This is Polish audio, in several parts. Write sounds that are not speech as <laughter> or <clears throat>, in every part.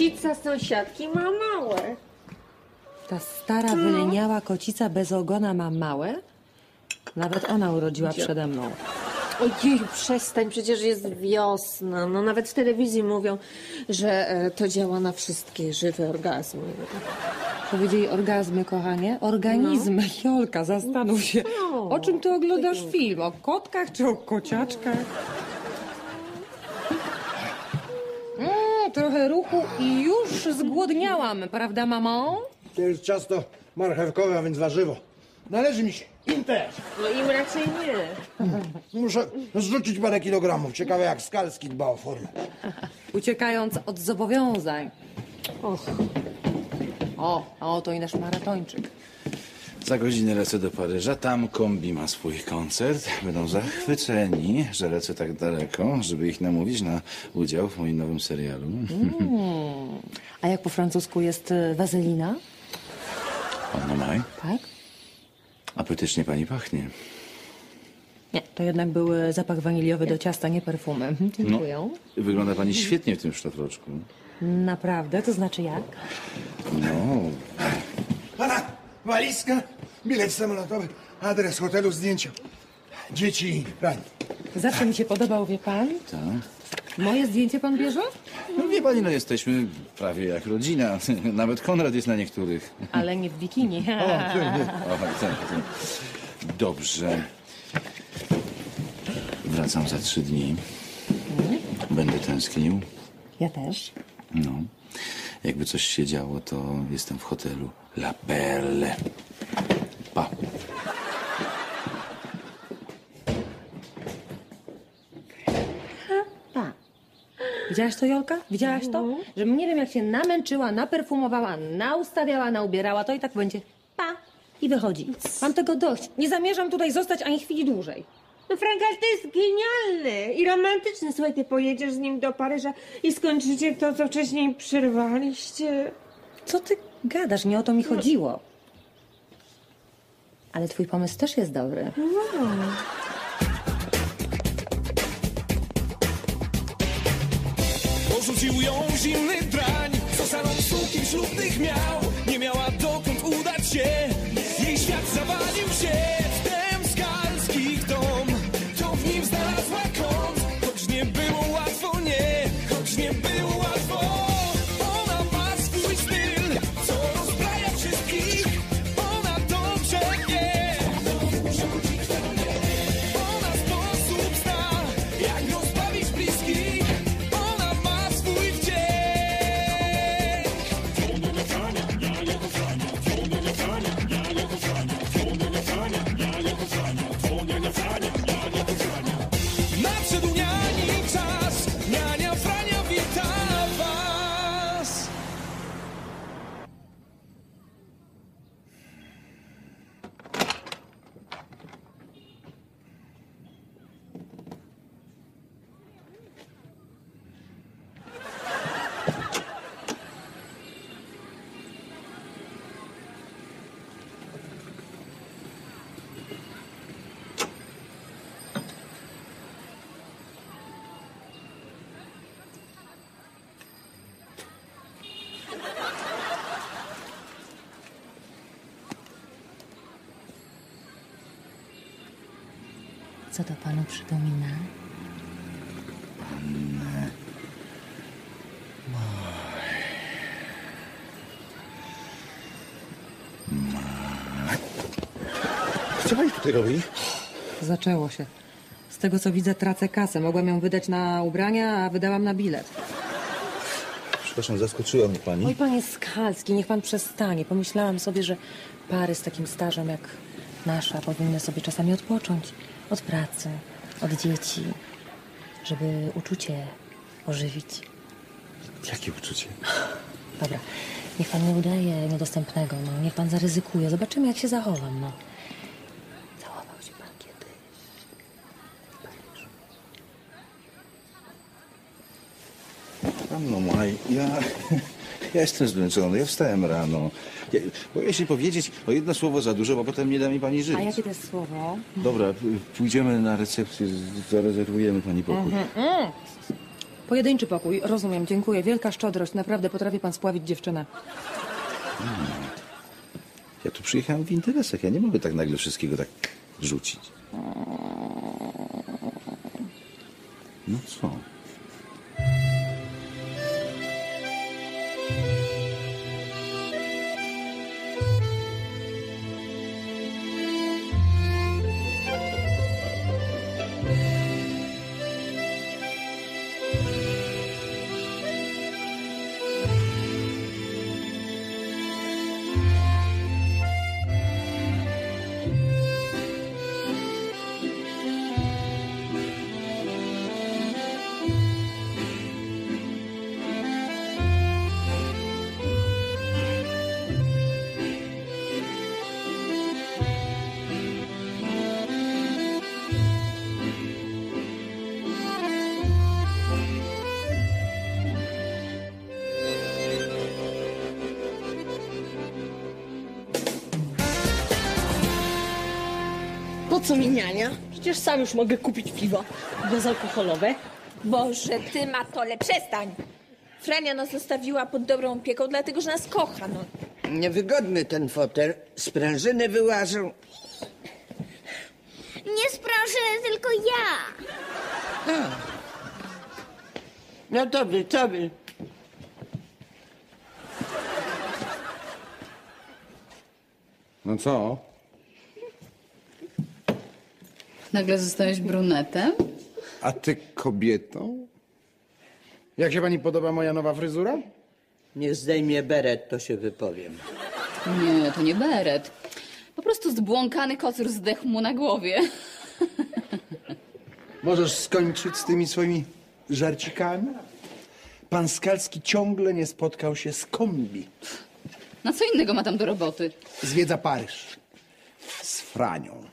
kocica sąsiadki ma małe. Ta stara, wyleniała kocica bez ogona ma małe? Nawet ona urodziła przede mną. Ojej, przestań, przecież jest wiosna. No nawet w telewizji mówią, że e, to działa na wszystkie żywe orgazmy. Powiedzieli orgazmy, kochanie? Organizmy. Jolka, zastanów się. O czym ty oglądasz film? O kotkach czy o kociaczkach? Trochę ruchu i już zgłodniałam, prawda, mamo? To jest ciasto marchewkowe, a więc warzywo. Należy mi się. Im też. No im raczej nie. Muszę zrzucić parę kilogramów. Ciekawe jak Skalski dba o formę. Uciekając od zobowiązań. Och, O, a oto i nasz maratończyk. Za godzinę lecę do Paryża, tam kombi ma swój koncert. Będą zachwyceni, że lecę tak daleko, żeby ich namówić na udział w moim nowym serialu. A jak po francusku jest y, wazelina? Panno Maj, Tak? apetycznie pani pachnie. Nie, to jednak był y, zapach waniliowy do ciasta, nie perfumy. Mhm, Dziękuję. Wygląda pani świetnie w tym szlafroczku. Naprawdę? To znaczy jak? No, walizka, bilet samolotowy, adres hotelu, zdjęcia. Dzieci i pranie. Zawsze mi się podobał, wie pan? tak. Moje zdjęcie pan bierze? No wie pani, no jesteśmy prawie jak rodzina. <laughs> Nawet Konrad jest na niektórych. Ale nie w bikini. <laughs> O, tak, tak. Dobrze. Wracam za trzy dni. Będę tęsknił. Ja też. No. Jakby coś się działo, to jestem w hotelu La Perle. Pa. Widziałaś to, Jolka? Widziałaś to? Że nie wiem, jak się namęczyła, naperfumowała, naustawiała, naubierała, to i tak będzie pa i wychodzi. Mam tego dość. Nie zamierzam tutaj zostać ani chwili dłużej. No Frank, ale to jest genialne i romantyczne. Słuchaj, ty pojedziesz z nim do Paryża i skończycie to, co wcześniej przerwaliście. Co ty gadasz? Nie o to mi chodziło. Ale twój pomysł też jest dobry. Porzucił ją zimny drań Co salon sukien ślubnych miał Nie miała dokąd udać się Jej świat zawalił się Co to panu przypomina? Co pani tutaj robi? Zaczęło się. Z tego co widzę, tracę kasę. Mogłam ją wydać na ubrania, a wydałam na bilet. Przepraszam, zaskoczyła mnie pani. Oj, panie Skalski, niech pan przestanie. Pomyślałam sobie, że pary z takim stażem jak nasza powinny sobie czasami odpocząć od pracy, od dzieci, żeby uczucie ożywić. Jakie uczucie? Dobra, niech pan nie udaje niedostępnego, no. Niech pan zaryzykuje. Zobaczymy, jak się zachowam, no. Całował się pan kiedyś. Panno Maj, ja, ja jestem zmęczony, ja wstałem rano. Ja, boję się powiedzieć o jedno słowo za dużo, bo potem nie da mi pani żyć. A jakie to jest słowo? Dobra, p- pójdziemy na recepcję, z- zarezerwujemy pani pokój. Pojedynczy pokój, rozumiem, dziękuję. Wielka szczodrość, naprawdę potrafi pan spławić dziewczynę. Ja tu przyjechałem w interesach. Ja nie mogę tak nagle wszystkiego tak rzucić. No co? Co mi niania? Przecież sam już mogę kupić piwo bezalkoholowe. Boże, ty Matole, przestań! Frania nas zostawiła pod dobrą opieką, dlatego że nas kocha, no. Niewygodny ten fotel. Sprężyny wyłażą. Nie sprężyny, tylko ja. No to wy, co wy? No co? Nagle zostałeś brunetem? A ty kobietą? Jak się pani podoba moja nowa fryzura? Nie zdejmie beret, to się wypowiem. Nie, to nie beret. Po prostu zbłąkany kocur zdechł mu na głowie. <laughs> Możesz skończyć z tymi swoimi żarcikami? Pan Skalski ciągle nie spotkał się z kombi. Na co innego ma tam do roboty? Zwiedza Paryż. Z Franią.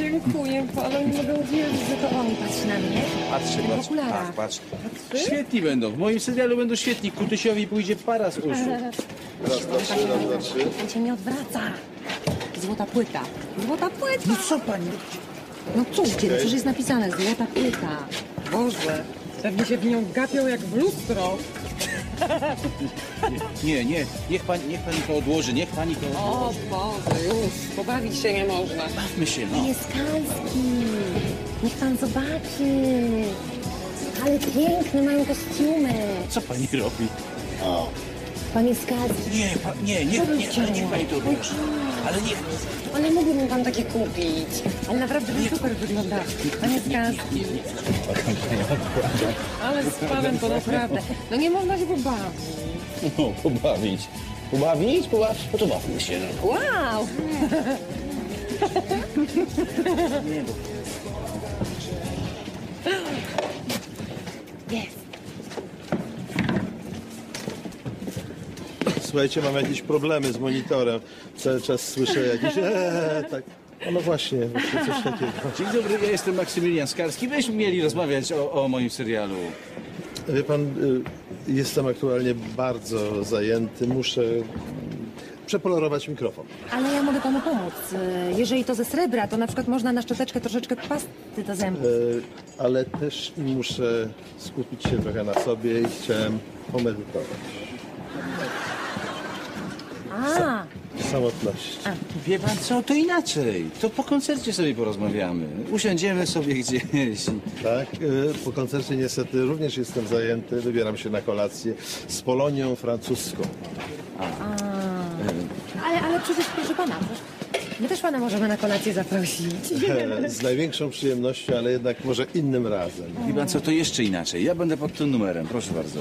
Dziękuję panu, nie mogę uwierzyć, że to on patrzy na mnie. Patrzcie, W patrz, okularach. ach, patrz. Świetni będą. W moim serialu będą świetni. Kutysiowi pójdzie para z uszu. Pan się nie odwraca. Złota płyta. Złota płyta! No co pani? No cóż, no przecież jest napisane złota płyta. Boże, pewnie się w nią gapią jak w lustro. <laughs> Nie, nie. Niech pani, niech pani to odłoży. Niech pani to odłoży. O Boże, już, pobawić się nie można. Bawmy się, no. Jest Skalski. Niech pan zobaczy. Ale piękne mają kostiumy. Co pani robi? Pan jest Skalski. Nie, pa, nie, nie, nie, ale niech pani to odłoży. Ale niech... Ale mógłbym pan takie kupić. Ale naprawdę to super wygląda. Pan jest. Ale z panem to naprawdę. No nie można się pobawić. No, pobawić. Pobawić? Pobawić? No to bawmy się. No. Wow! Jest. Słuchajcie, mam jakieś problemy z monitorem. Cały czas słyszę jakieś eee, tak. A no właśnie, właśnie coś takiego. Dzień dobry, ja jestem Maksymilian Skarski. Byśmy mieli rozmawiać o, o moim serialu. Wie pan, y, jestem aktualnie bardzo zajęty. Muszę mm, przepolerować mikrofon. Ale ja mogę panu pomóc. E, Jeżeli to ze srebra, to na przykład można na szczoteczkę troszeczkę pasty do zębów. Y, Ale też muszę skupić się trochę na sobie i chciałem pomedytować. A, W samotności. Wie pan co, to inaczej. To po koncercie sobie porozmawiamy. Usiądziemy sobie gdzieś. Tak, y, po koncercie niestety również jestem zajęty. Wybieram się na kolację z Polonią francuską. ale, ale przecież proszę pana, my też pana możemy na kolację zaprosić. Z największą przyjemnością, ale jednak może innym razem. Wie pan co, to jeszcze inaczej. Ja będę pod tym numerem, proszę bardzo.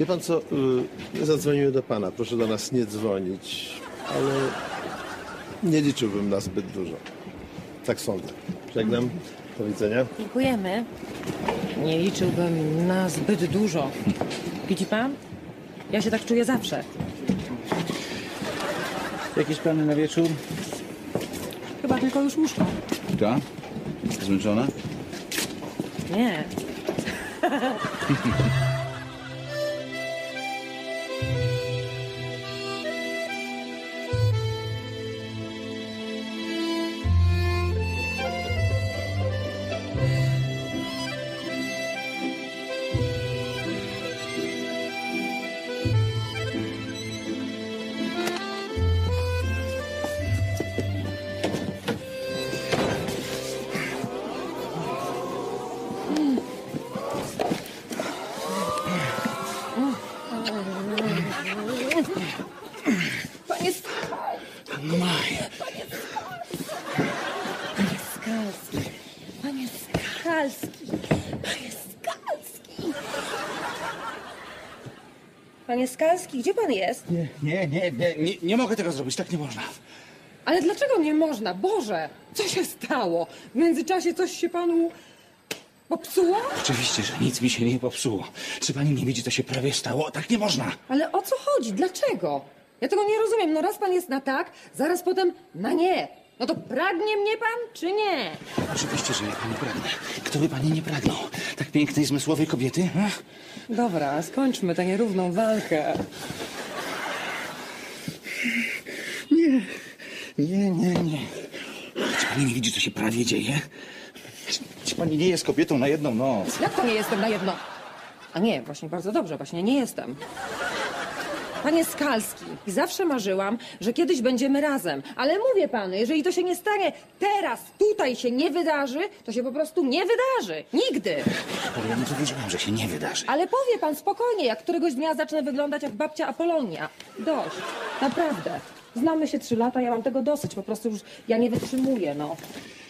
Wie pan co, y, zadzwoniłem do pana, proszę do nas nie dzwonić, ale nie liczyłbym na zbyt dużo. Tak sądzę. Żegnam, do widzenia. Dziękujemy. Nie liczyłbym na zbyt dużo. Widzi pan? Ja się tak czuję zawsze. Jakieś plany na wieczór? Chyba tylko już łóżko. Ta? Zmęczona? Nie. <laughs> Panie Skalski, gdzie pan jest? Nie, nie, nie, nie, nie, nie mogę tego zrobić, tak nie można. Ale dlaczego nie można? Boże, co się stało? W międzyczasie coś się panu popsuło? Oczywiście, że nic mi się nie popsuło. Czy pani nie widzi, co się prawie stało? Tak nie można. Ale o co chodzi? Dlaczego? Ja tego nie rozumiem. No raz pan jest na tak, zaraz potem na nie. No to pragnie mnie pan, czy nie? Oczywiście, że ja pani pragnę. Kto by pani nie pragnął? Tak pięknej, zmysłowej kobiety? A? Dobra, skończmy tę nierówną walkę. Nie, nie, nie, nie. Czy pani nie widzi, co się prawie dzieje? Czy, czy pani nie jest kobietą na jedną noc? Jak to nie jestem na jedno? A nie, właśnie bardzo dobrze, właśnie nie jestem. Panie Skalski, zawsze marzyłam, że kiedyś będziemy razem. Ale mówię panu, jeżeli to się nie stanie teraz, tutaj się nie wydarzy, to się po prostu nie wydarzy. Nigdy. Ale ja nie to wiedziałem, że się nie wydarzy. Ale powie pan spokojnie, jak któregoś dnia zacznę wyglądać jak babcia Apolonia. Dość. Naprawdę. Znamy się trzy lata, ja mam tego dosyć. Po prostu już ja nie wytrzymuję, no.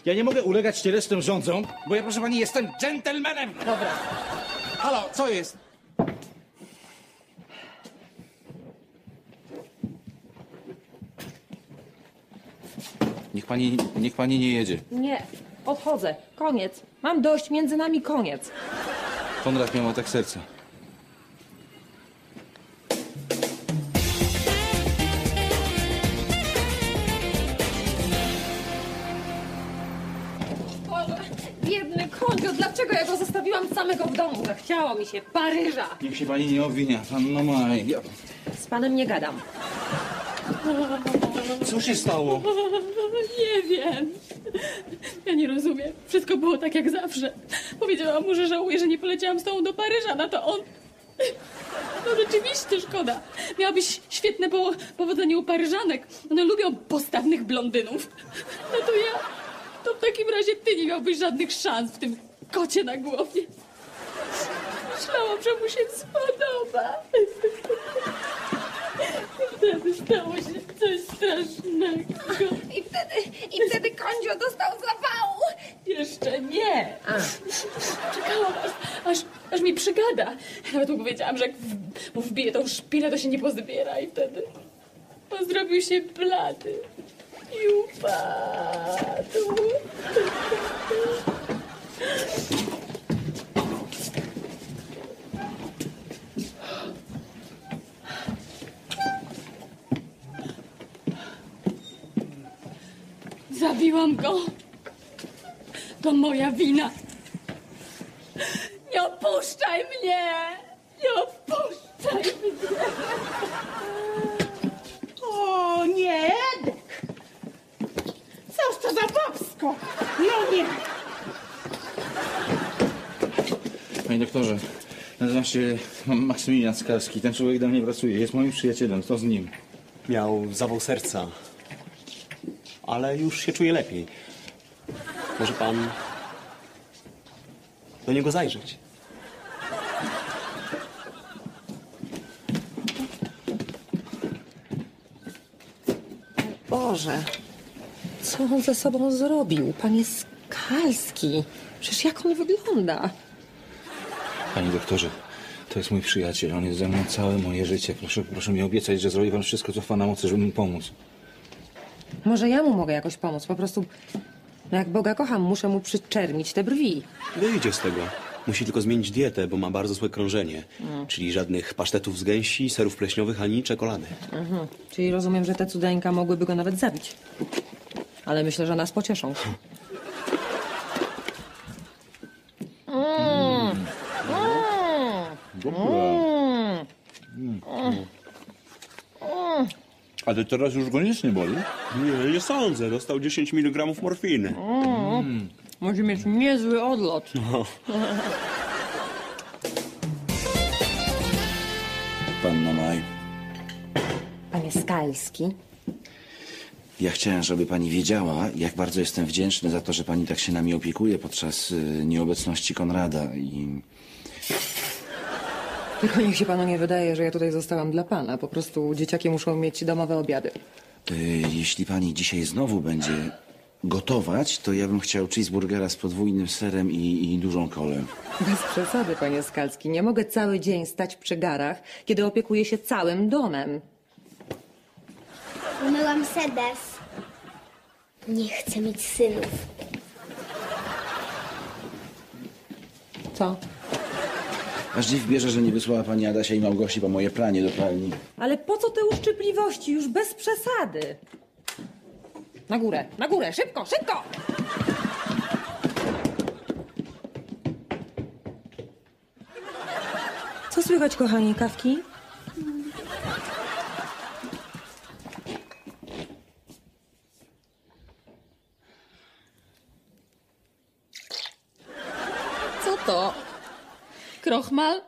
Ja nie mogę ulegać cielesnym rządzom, bo ja, proszę pani, jestem dżentelmenem. Dobra. Halo, co jest? Pani, niech pani nie jedzie. Nie, odchodzę. Koniec. Mam dość, między nami koniec. Konrad miał atak serca. Boże, biedny konio, dlaczego ja go zostawiłam samego w domu? Zachciało mi się Paryża. Niech się pani nie obwinia, panno Maj. Ja... Z panem nie gadam. <laughs> Co się stało? Nie wiem. Ja nie rozumiem. Wszystko było tak jak zawsze. Powiedziałam mu, że żałuję, że nie poleciałam z tobą do Paryża, no to on... No rzeczywiście szkoda. Miałabyś świetne po powodzenie u Paryżanek. One lubią postawnych blondynów. No to ja... To w takim razie ty nie miałbyś żadnych szans w tym kocie na głowie. Myślałam, że mu się spodoba. Wtedy stało się coś strasznego. I wtedy, i wtedy kondzio dostał zawału. Jeszcze nie. Czekałam, aż, aż, aż mi przygada. Nawet mu powiedziałam, że jak w, mu wbije tą szpilę, to się nie pozbiera i wtedy on zrobił się blady i upadł. Zabiłam go. To moja wina. Nie opuszczaj mnie! Nie opuszczaj mnie! O nie, Edek! Cóż to za babsko? No nie! Panie doktorze, nazywam się Maksymilian Skalski. Ten człowiek do mnie pracuje. Jest moim przyjacielem. Co z nim? Miał zawał serca, ale już się czuje lepiej. Może pan do niego zajrzeć? Boże, co on ze sobą zrobił? Panie Skalski. Przecież jak on wygląda? Panie doktorze, to jest mój przyjaciel. On jest ze mną całe moje życie. Proszę, proszę mi obiecać, że zrobi pan wszystko, co w pana mocy, żeby mu pomóc. Może ja mu mogę jakoś pomóc. Po prostu, no jak Boga kocham, muszę mu przyczermić te brwi. Wyjdzie z tego. Musi tylko zmienić dietę, bo ma bardzo złe krążenie. Mm. Czyli żadnych pasztetów z gęsi, serów pleśniowych ani czekolady. Mhm. Czyli rozumiem, że te cudeńka mogłyby go nawet zabić. Ale myślę, że nas pocieszą. Mm. Mm. Ale teraz już go nic nie boli? Nie, nie sądzę. Dostał 10 mg morfiny. Mm. Może mieć niezły odlot. No. Panno Maj, Panie Skalski, ja chciałem, żeby pani wiedziała, jak bardzo jestem wdzięczny za to, że pani tak się nami opiekuje podczas y, nieobecności Konrada i... tylko niech się panu nie wydaje, że ja tutaj zostałam dla pana. Po prostu dzieciaki muszą mieć domowe obiady. Y, jeśli pani dzisiaj znowu będzie gotować, to ja bym chciał cheeseburgera z podwójnym serem i, i dużą kolę. Bez przesady, panie Skalski. Nie mogę cały dzień stać przy garach, kiedy opiekuję się całym domem. Umyłam sedes. Nie chcę mieć synów. Co? Aż dziw bierze, że nie wysłała pani Adasia i Małgosi po moje pranie do pralni. Ale po co te uszczypliwości? Już bez przesady. Na górę, na górę, szybko, szybko! Co słychać, kochani, kawki? Co to? Krochmal?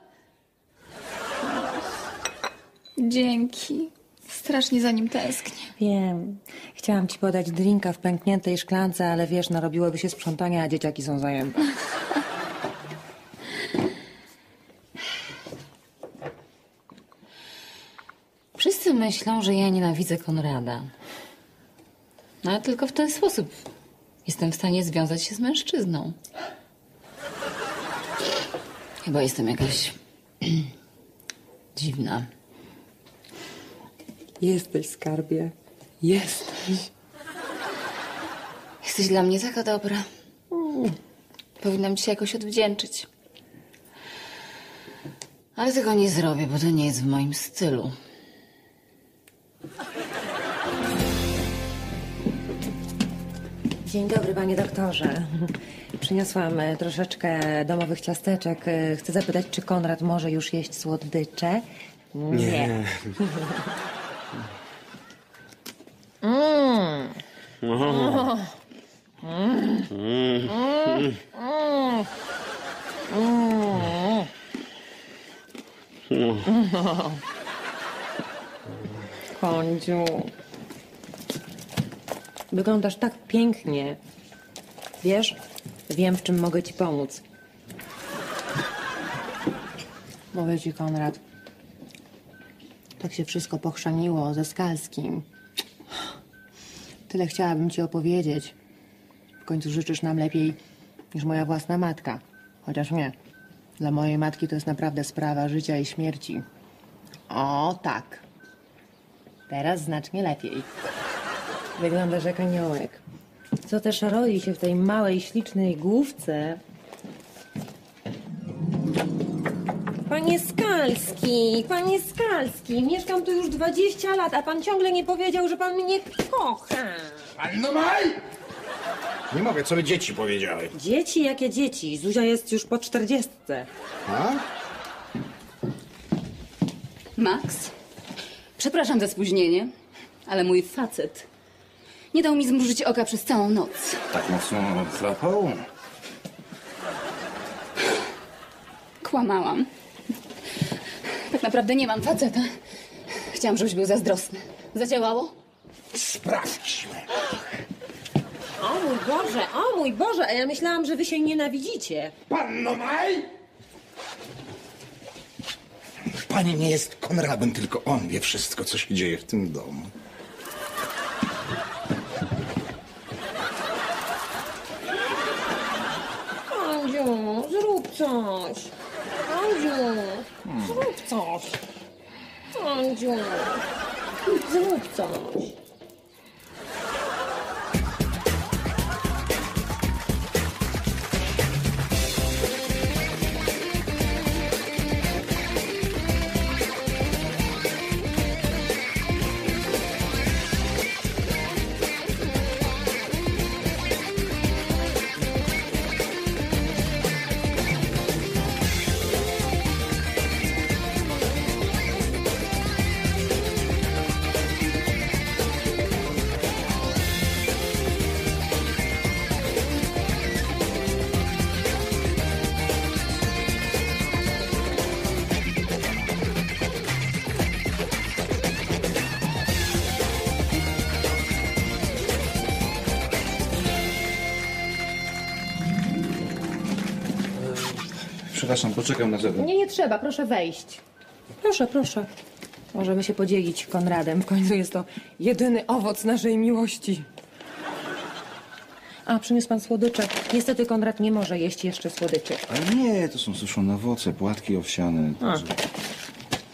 Dzięki. Strasznie za nim tęsknię. Wiem. Chciałam ci podać drinka w pękniętej szklance, ale wiesz, narobiłoby się sprzątania, a dzieciaki są zajęte. Wszyscy myślą, że ja nienawidzę Konrada. No, ale tylko w ten sposób jestem w stanie związać się z mężczyzną. Chyba jestem jakaś <clears throat> dziwna. Jesteś, skarbie. Jesteś. Jesteś dla mnie taka dobra. Powinnam ci się jakoś odwdzięczyć. Ale tego nie zrobię, bo to nie jest w moim stylu. Dzień dobry, panie doktorze. Przyniosłam e, troszeczkę domowych ciasteczek. E, Chcę zapytać, czy Konrad może już jeść słodycze? Nie. Mm. O. Mm. Mm. Mm. Mm. Wyglądasz tak pięknie. Wiesz, wiem, w czym mogę ci pomóc. Mówię ci, Konrad. Tak się wszystko pochrzaniło ze Skalskim. Tyle chciałabym ci opowiedzieć. W końcu życzysz nam lepiej niż moja własna matka. Chociaż nie. Dla mojej matki to jest naprawdę sprawa życia i śmierci. O, tak. Teraz znacznie lepiej. Wyglądasz jak aniołek. Co też roi się w tej małej, ślicznej główce? Panie Skalski, panie Skalski, mieszkam tu już 20 lat, a pan ciągle nie powiedział, że pan mnie kocha. Panno Maj! Nie mogę, co by dzieci powiedziały. Dzieci? Jakie dzieci? Zuzia jest już po czterdziestce. A? Max, przepraszam za spóźnienie, ale mój facet nie dał mi zmrużyć oka przez całą noc. Tak mocno chlapał? Kłamałam. Tak naprawdę nie mam faceta. Chciałam, żebyś był zazdrosny. Zadziałało? Sprawdźmy. O mój Boże, o mój Boże, a ja myślałam, że wy się nienawidzicie. Panno Maj! Pani nie jest Konradem, tylko on wie wszystko, co się dzieje w tym domu. 脏，脏就，这么脏，脏就，就这么脏。Przepraszam, poczekam na zewnątrz. Nie, nie trzeba, proszę wejść. Proszę, proszę. Możemy się podzielić Konradem. W końcu jest to jedyny owoc naszej miłości. A, przyniósł pan słodycze. Niestety Konrad nie może jeść jeszcze słodyczy. Ale nie, to są suszone owoce, płatki owsiane. A. Także...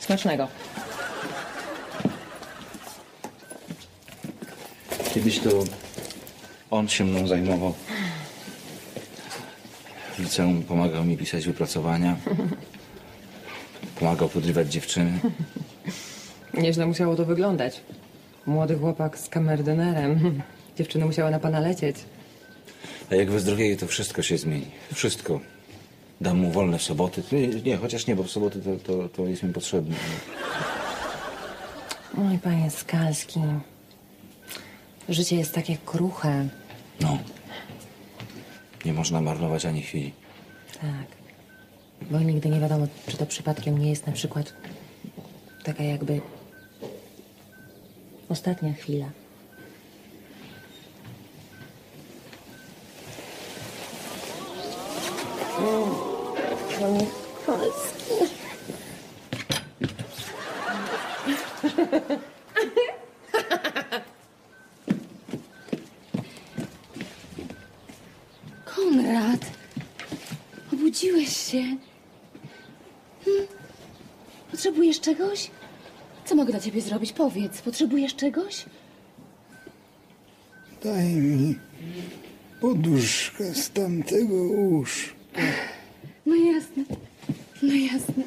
Smacznego. Kiedyś to on się mną zajmował. W liceum pomagał mi pisać wypracowania. Pomagał podrywać dziewczyny. Nieźle musiało to wyglądać. Młody chłopak z kamerdynerem. Dziewczyny musiały na pana lecieć. A jak wyzdrowieje, to wszystko się zmieni. Wszystko. Dam mu wolne w soboty. Nie, Nie, chociaż nie, bo w soboty to, to, to jest mi potrzebne. Oj, panie Skalski. Życie jest takie kruche. No. Nie można marnować ani chwili. Tak. Bo nigdy nie wiadomo, czy to przypadkiem nie jest na przykład taka jakby ostatnia chwila. Panie Skalski. Konrad, obudziłeś się. Hmm? Potrzebujesz czegoś? Co mogę dla ciebie zrobić? Powiedz, potrzebujesz czegoś? Daj mi poduszkę z tamtego łóżka. No jasne, no jasne.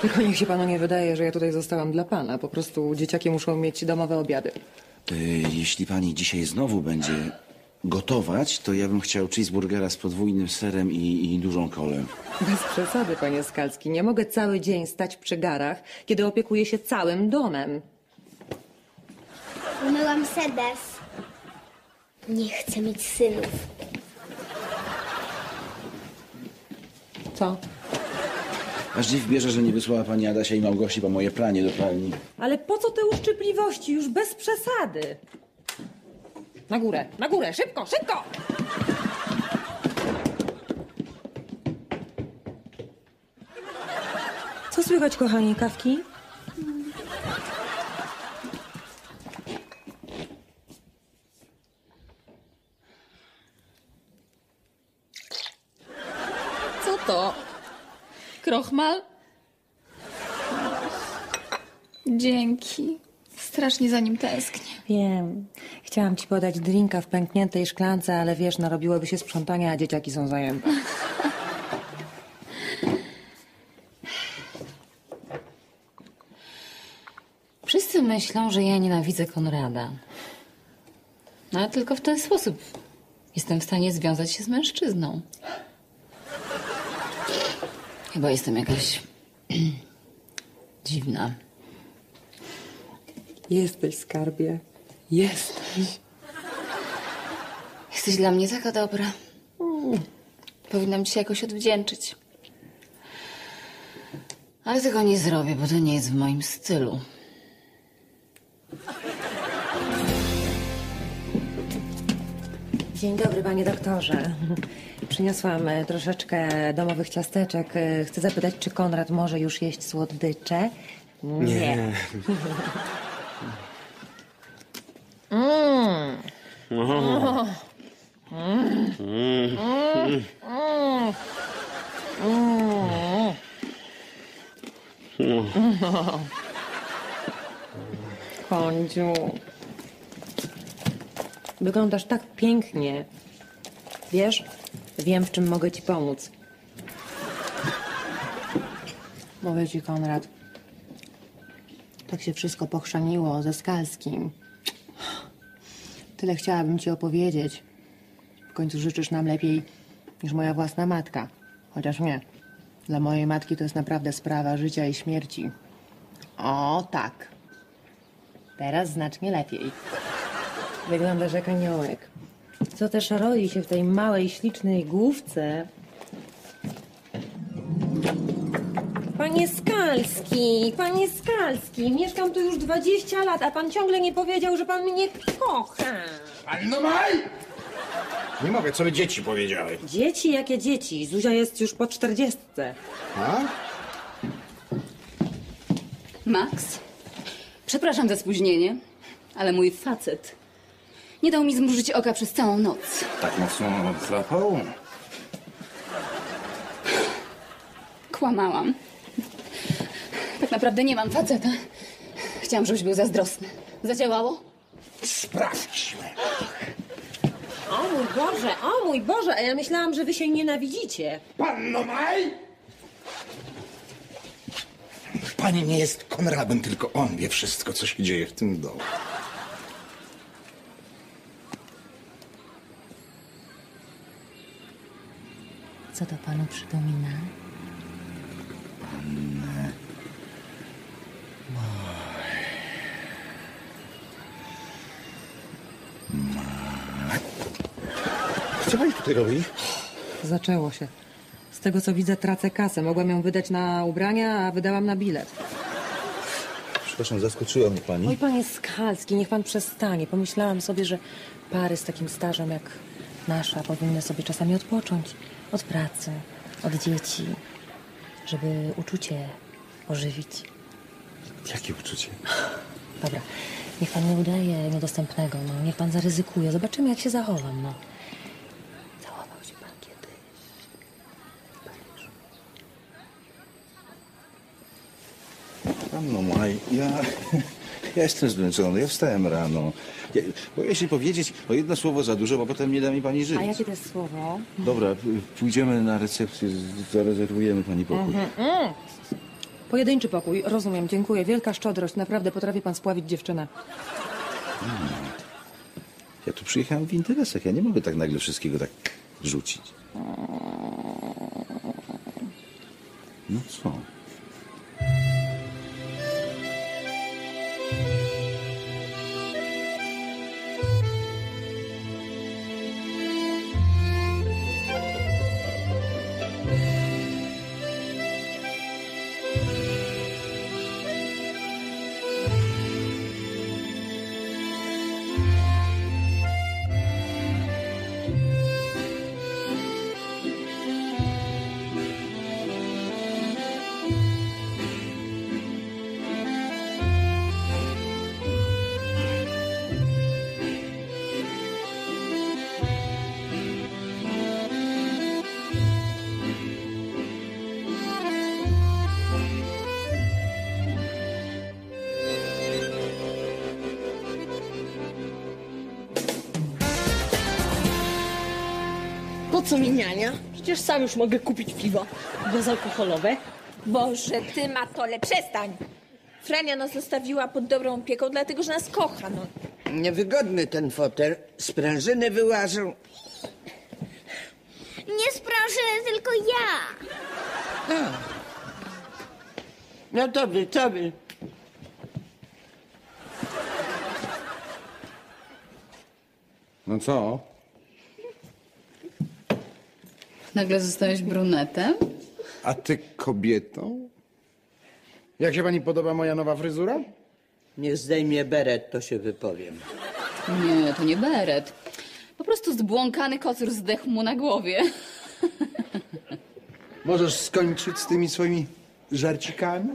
Tylko niech się panu nie wydaje, że ja tutaj zostałam dla pana. Po prostu dzieciaki muszą mieć domowe obiady. Y, Jeśli pani dzisiaj znowu będzie gotować, to ja bym chciał cheeseburgera z podwójnym serem i, i dużą kolę. Bez przesady, panie Skalski. Nie mogę cały dzień stać przy garach, kiedy opiekuję się całym domem. Umyłam sedes. Nie chcę mieć synów. Co? Aż dziw bierze, że nie wysłała pani Adasia i Małgosi po moje pranie do pralni. Ale po co te uszczypliwości? Już bez przesady. Na górę, na górę, szybko, szybko! Co słychać, kochani, kawki? Co to? Dzięki. Strasznie za nim tęsknię. Wiem. Chciałam ci podać drinka w pękniętej szklance, ale wiesz, narobiłoby się sprzątania, a dzieciaki są zajęte. Wszyscy myślą, że ja nienawidzę Konrada. No ale tylko w ten sposób jestem w stanie związać się z mężczyzną. Chyba jestem jakaś dziwna. Jesteś, skarbie. Jesteś. Jesteś dla mnie taka dobra. Powinnam ci się jakoś odwdzięczyć. Ale tego nie zrobię, bo to nie jest w moim stylu. Dzień dobry, panie doktorze. Przyniosłam e, troszeczkę domowych ciasteczek. E, Chcę zapytać, czy Konrad może już jeść słodycze? Mm. Mm. Mm. Mm. Mm. Mm. Mm. Kądziu. Wyglądasz tak pięknie. Wiesz, wiem, w czym mogę ci pomóc. Mówię ci, Konrad. Tak się wszystko pochrzaniło ze Skalskim. Tyle chciałabym ci opowiedzieć. W końcu życzysz nam lepiej niż moja własna matka. Chociaż nie. Dla mojej matki to jest naprawdę sprawa życia i śmierci. O, tak. Teraz znacznie lepiej. Wyglądasz jak aniołek. Co też roi się w tej małej, ślicznej główce? Panie Skalski, panie Skalski, mieszkam tu już 20 lat, a pan ciągle nie powiedział, że pan mnie kocha. Panno Maj! Nie mogę, co by dzieci powiedziały. Dzieci? Jakie dzieci? Zuzia jest już po czterdziestce. A? Max, przepraszam za spóźnienie, ale mój facet nie dał mi zmrużyć oka przez całą noc. Tak mocno chlapał? Kłamałam. Tak naprawdę nie mam faceta. Chciałam, żebyś był zazdrosny. Zadziałało? Sprawdźmy. O mój Boże, o mój Boże, a ja myślałam, że wy się nienawidzicie. Panno Maj! Pani nie jest Konradem, tylko on wie wszystko, co się dzieje w tym domu. Co to panu przypomina? Co pani tutaj robi? Zaczęło się. Z tego co widzę, tracę kasę. Mogłam ją wydać na ubrania, a wydałam na bilet. Przepraszam, zaskoczyła mnie pani. Oj, panie Skalski, niech pan przestanie. Pomyślałam sobie, że pary z takim stażem jak nasza powinny sobie czasami odpocząć od pracy, od dzieci, żeby uczucie ożywić. Jakie uczucie? <laughs> Dobra, niech pan nie udaje niedostępnego, no. Niech pan zaryzykuje. Zobaczymy, jak się zachowam, no. Całował się pan kiedyś. Panno Maj, ja, ja jestem zmęczony, ja wstałem rano. Ja, się powiedzieć o jedno słowo za dużo, bo potem nie da mi pani żyć. A jakie to jest słowo? Dobra, pójdziemy na recepcję, zarezerwujemy pani pokój. Mhm, mm. Pojedynczy pokój, rozumiem, dziękuję. Wielka szczodrość, naprawdę potrafi pan spławić dziewczynę. Ja tu przyjechałem w interesach, ja nie mogę tak nagle wszystkiego tak rzucić. No co? Co mi niania? Przecież sam już mogę kupić piwo bezalkoholowe. Boże, ty Matole, przestań! Frania nas zostawiła pod dobrą opieką, dlatego że nas kocha, no. Niewygodny ten fotel. Sprężyny wyłażą. Nie sprężyny, tylko ja. A. No to wy, co wy? No co? Nagle zostałeś brunetem? A ty kobietą? Jak się pani podoba moja nowa fryzura? Nie zdejmie beret, to się wypowiem. Nie, to nie beret. Po prostu zbłąkany kocur zdechł mu na głowie. Możesz skończyć z tymi swoimi żarcikami?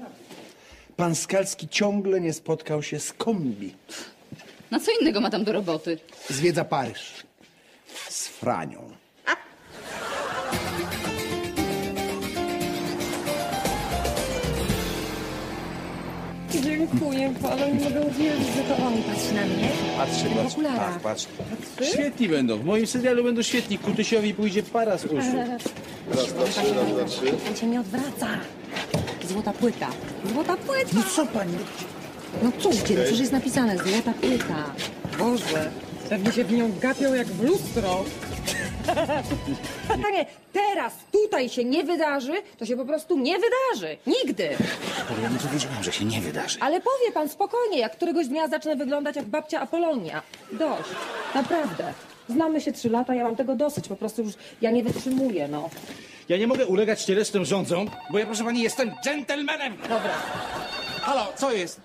Pan Skalski ciągle nie spotkał się z kombi. Na co innego ma tam do roboty? Zwiedza Paryż. Z Franią. Dziękuję panu, nie mogę uwierzyć, że to on patrzy na mnie. Patrzcie, W patrz, okularach. tak, patrz. Świetni będą. W moim serialu będą świetni. Kutysiowi pójdzie para z uszu. <laughs> Raz, dwa, trzy, raz, dwa, trzy. Pan się nie odwraca. Złota płyta. Złota płyta! No co pani? No cóż, kiedy przecież jest napisane złota płyta. Boże, pewnie się w nią gapią jak w lustro. <laughs> Panie, teraz tutaj się nie wydarzy, to się po prostu nie wydarzy. Nigdy. Ale ja nie to wiedziałem, że się nie wydarzy. Ale powie pan spokojnie, jak któregoś dnia zacznę wyglądać jak babcia Apolonia. Dość. Naprawdę. Znamy się trzy lata, ja mam tego dosyć. Po prostu już ja nie wytrzymuję, no. Ja nie mogę ulegać cielesnym rządzom, bo ja, proszę pani, jestem dżentelmenem. Dobra. Halo, co jest?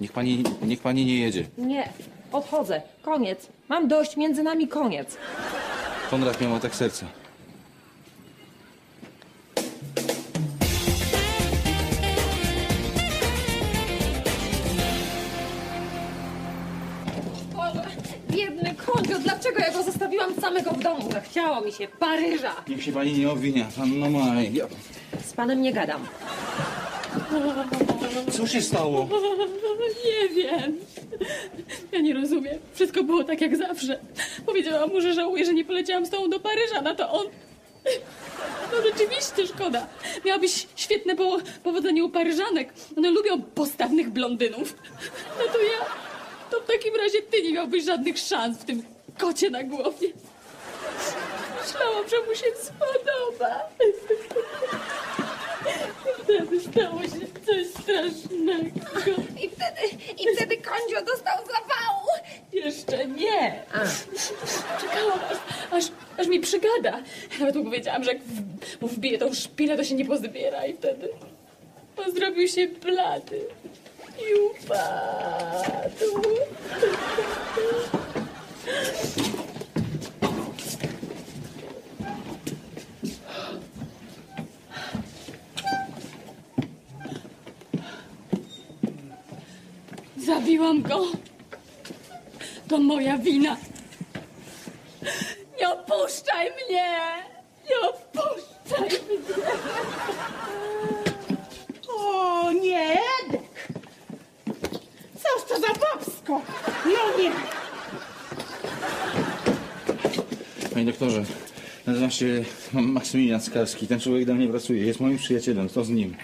Niech pani, niech pani nie jedzie. Nie, odchodzę. Koniec. Mam dość, między nami koniec. Konrad miał atak serca. Boże, biedny dlaczego ja go zostawiłam samego w domu? Zachciało mi się Paryża. Niech się pani nie obwinia, panno Maj. Ja... Z panem nie gadam. Co się stało? Nie wiem. Ja nie rozumiem. Wszystko było tak jak zawsze. Powiedziałam mu, że żałuję, że nie poleciałam z tobą do Paryża, no to on... No rzeczywiście szkoda. Miałabyś świetne po powodzenie u Paryżanek. One lubią postawnych blondynów. No to ja... To w takim razie ty nie miałbyś żadnych szans w tym kocie na głowie. Myślałam, że mu się spodoba. Wtedy stało się coś strasznego. I wtedy, i wtedy Kondzio dostał zawału. Jeszcze nie. Czekałam, aż, aż, mi przygada. Nawet mu powiedziałam, że jak w, mu wbije tą szpilę, to się nie pozbiera i wtedy on zrobił się blady i upadł. Zabiłam go. To moja wina. Nie opuszczaj mnie! Nie opuszczaj mnie! O nie, Edek! Coż to za babsko? No nie! Panie doktorze, nazywam się Maksymilian Skarski. Ten człowiek do mnie pracuje. Jest moim przyjacielem. Co z nim?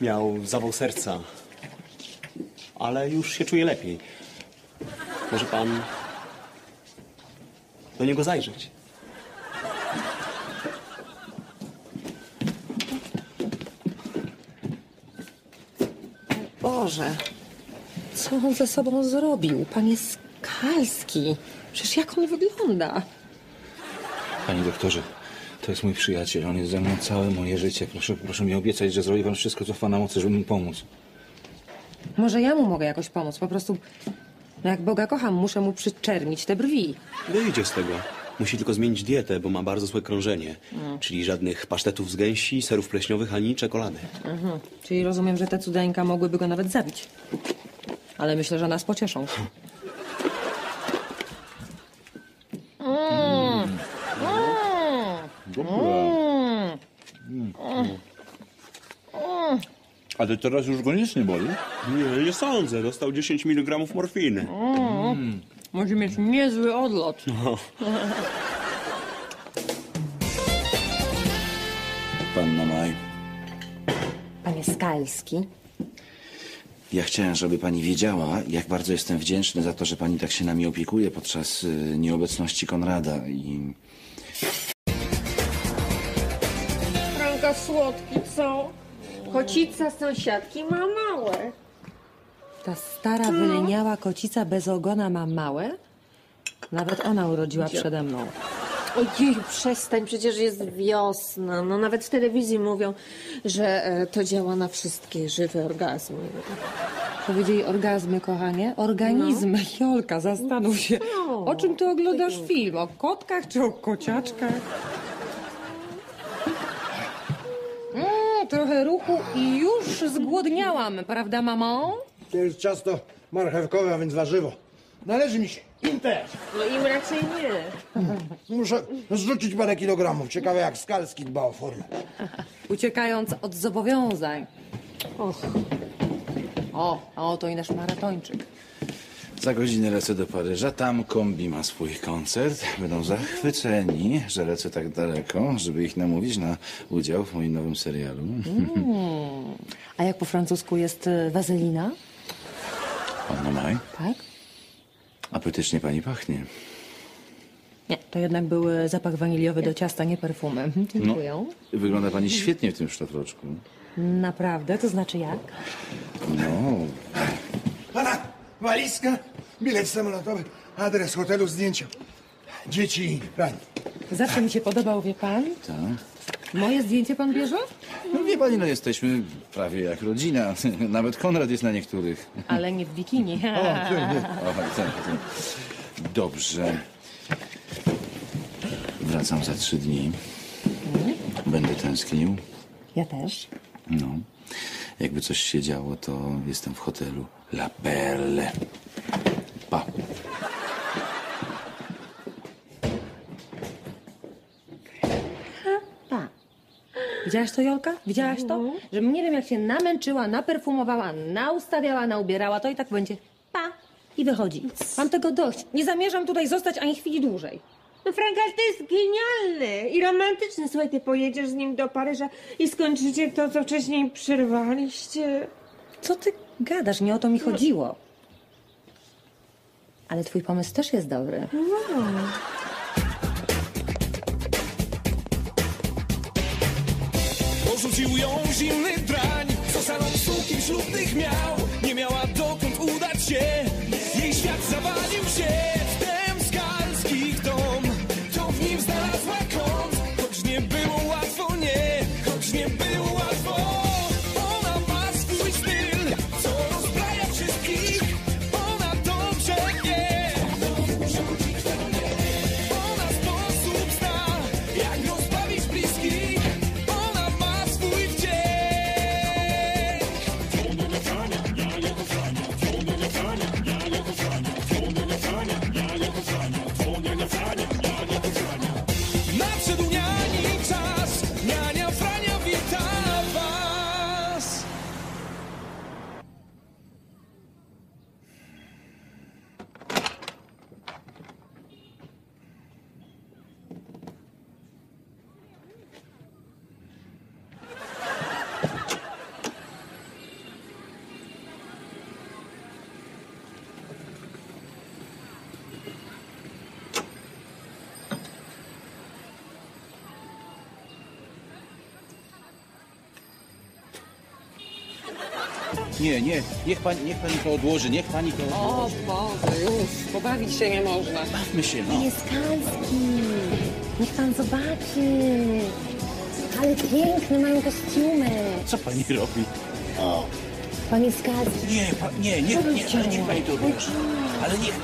Miał zawał serca, ale już się czuje lepiej. Może pan do niego zajrzeć? Boże, co on ze sobą zrobił? Panie Skalski. Przecież jak on wygląda? Panie doktorze, to jest mój przyjaciel. On jest ze mną całe moje życie. Proszę, proszę mi obiecać, że zrobi pan wszystko, co w pana mocy, żeby mu pomóc. Może ja mu mogę jakoś pomóc. Po prostu, no jak Boga kocham, muszę mu przyczermić te brwi. Wyjdzie z tego. Musi tylko zmienić dietę, bo ma bardzo złe krążenie. Mm. Czyli żadnych pasztetów z gęsi, serów pleśniowych ani czekolady. Mhm. Czyli rozumiem, że te cudeńka mogłyby go nawet zabić. Ale myślę, że nas pocieszą. Mm. Mm. Ale teraz już go nic nie boli? Nie, nie sądzę. Dostał 10 mg morfiny. Mm. Może mieć niezły odlot. No. Panno Maj, Panie Skalski, ja chciałem, żeby pani wiedziała, jak bardzo jestem wdzięczny za to, że pani tak się nami opiekuje podczas y, nieobecności Konrada i... Franka słodki, co? Kocica sąsiadki ma małe. ta stara, wyleniała kocica bez ogona ma małe? Nawet ona urodziła Gdzie? przede mną. Ojej, przestań, przecież jest wiosna. No nawet w telewizji mówią, że e, to działa na wszystkie żywe orgazmy. Powiedzieli orgazmy, kochanie? Organizmy. Jolka, zastanów się. No. O czym ty oglądasz film? O kotkach czy o kociaczkach? Trochę ruchu i już zgłodniałam, prawda, mamo? To jest ciasto marchewkowe, a więc warzywo. Należy mi się. Im też. No im raczej nie. Muszę zrzucić parę kilogramów. Ciekawe jak Skalski dba o formę. Uciekając od zobowiązań. Och. O, a oto i nasz maratończyk. Za godzinę lecę do Paryża. Tam kombi ma swój koncert. Będą zachwyceni, że lecę tak daleko, żeby ich namówić na udział w moim nowym serialu. Mm. A jak po francusku jest y, wazelina? Panno Maj, Tak? apetycznie pani pachnie. Nie, to jednak był y, zapach waniliowy do ciasta, nie perfumy. Mhm, Dziękuję. Wygląda pani świetnie w tym szlafroczku. Naprawdę? To znaczy jak? No, walizka, bilet samolotowy, adres hotelu, zdjęcia. Dzieci i pranie. Zawsze mi się podobał, wie pan, tak. Moje zdjęcie pan bierze? No wie pani, no jesteśmy prawie jak rodzina. <laughs> Nawet Konrad jest na niektórych. Ale nie w bikini. <laughs> O, tak, tak. Dobrze. Wracam za trzy dni. Będę tęsknił. Ja też. No. Jakby coś się działo, to jestem w hotelu La Perle. Pa. Pa. Widziałaś to, Jolka? Widziałaś to? Żebym nie wiem, jak się namęczyła, naperfumowała, naustawiała, naubierała, to i tak będzie pa i wychodzi. Mam tego dość. Nie zamierzam tutaj zostać ani chwili dłużej. No Frank, ale to jest genialne i romantyczne. Słuchaj, ty pojedziesz z nim do Paryża i skończycie to, co wcześniej przerwaliście. Co ty gadasz? Nie o to mi chodziło. Ale twój pomysł też jest dobry. Porzucił ją zimny drań Co salon suki ślubnych miał Nie miała dokąd udać się Jej świat zawalił się Nie, nie, niech pani, niech pani to odłoży, niech pani to O odłoży. Boże, już, pobawić się nie można. My się, no. Jest Kalski. Niech pan zobaczy. Ale piękne mają kostiumy. Co pani robi? Panie Skalski. Nie, pa, nie, nie, nie, ale niech pani to odłoży. Ale niech...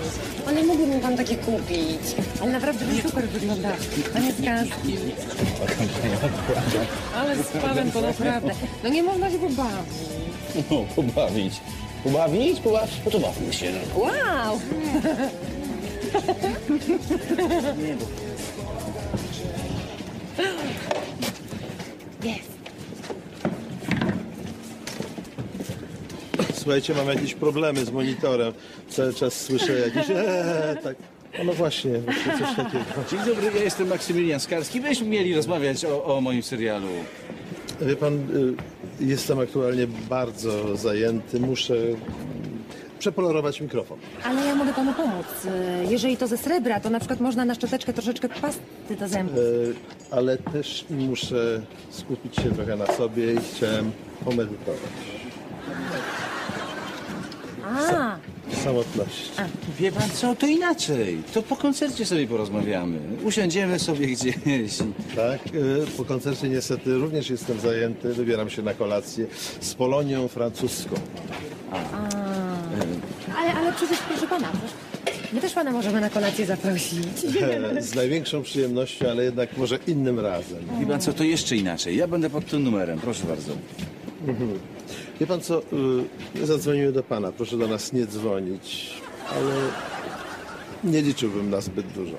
Ale mógłbym pan takie kupić. Ale naprawdę by super wygląda. Panie Skalski. Ale z panem to naprawdę. No nie można się pobawić. No, pobawić. Pobawić? Pobawić? No to bawmy się. No. Wow! Jest. Słuchajcie, mam jakieś problemy z monitorem. Cały czas słyszę jakieś eee, tak. No, no właśnie, właśnie coś takiego. Dzień dobry, ja jestem Maksymilian Skarski. Byśmy mieli rozmawiać o, o moim serialu. Wie pan, y, jestem aktualnie bardzo zajęty. Muszę mm, przepolerować mikrofon. Ale ja mogę panu pomóc. Y, Jeżeli to ze srebra, to na przykład można na szczoteczkę troszeczkę pasty do zębów. Y, Ale też muszę skupić się trochę na sobie i chciałem pomedytować. A, Samotność. Wie pan co, to inaczej. To po koncercie sobie porozmawiamy. Usiądziemy sobie gdzieś. Tak, y, po koncercie niestety również jestem zajęty. Wybieram się na kolację z Polonią francuską. ale, ale przecież proszę pana, my też pana możemy na kolację zaprosić. <laughs> Z największą przyjemnością, ale jednak może innym razem. Wie pan co, to jeszcze inaczej. Ja będę pod tym numerem, proszę bardzo. Wie pan co, y, zadzwoniłem do pana, proszę do nas nie dzwonić, ale nie liczyłbym na zbyt dużo.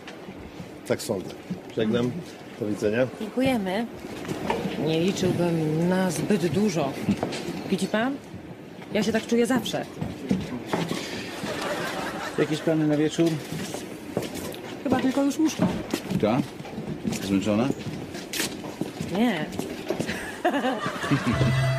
Tak sądzę. Żegnam, do widzenia. Dziękujemy. Nie liczyłbym na zbyt dużo. Widzi pan? Ja się tak czuję zawsze. Jakieś plany na wieczór? Chyba tylko już łóżko. Ta? Zmęczona? Nie. <laughs>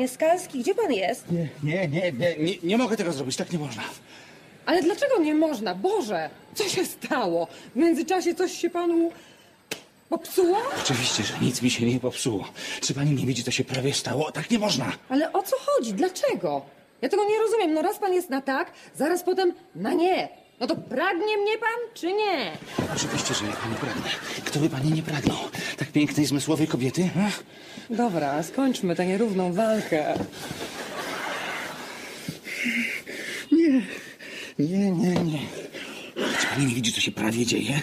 Panie Skalski, gdzie pan jest? Nie, nie, nie, nie, nie, nie mogę tego zrobić, tak nie można. Ale dlaczego nie można? Boże, co się stało? W międzyczasie coś się panu popsuło? Oczywiście, że nic mi się nie popsuło. Czy pani nie widzi, co się prawie stało? Tak nie można. Ale o co chodzi? Dlaczego? Ja tego nie rozumiem. No raz pan jest na tak, zaraz potem na nie. No to pragnie mnie pan, czy nie? Oczywiście, że ja pani pragnę. Kto by pani nie pragnął? Tak pięknej, zmysłowej kobiety? A? Dobra, skończmy tę nierówną walkę. Nie, nie, nie, nie. Czy pani nie widzi, co się prawie dzieje?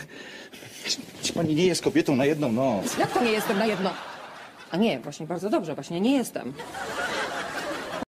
Czy, czy pani nie jest kobietą na jedną noc? Jak to nie jestem na jedno? A nie, właśnie bardzo dobrze, właśnie nie jestem.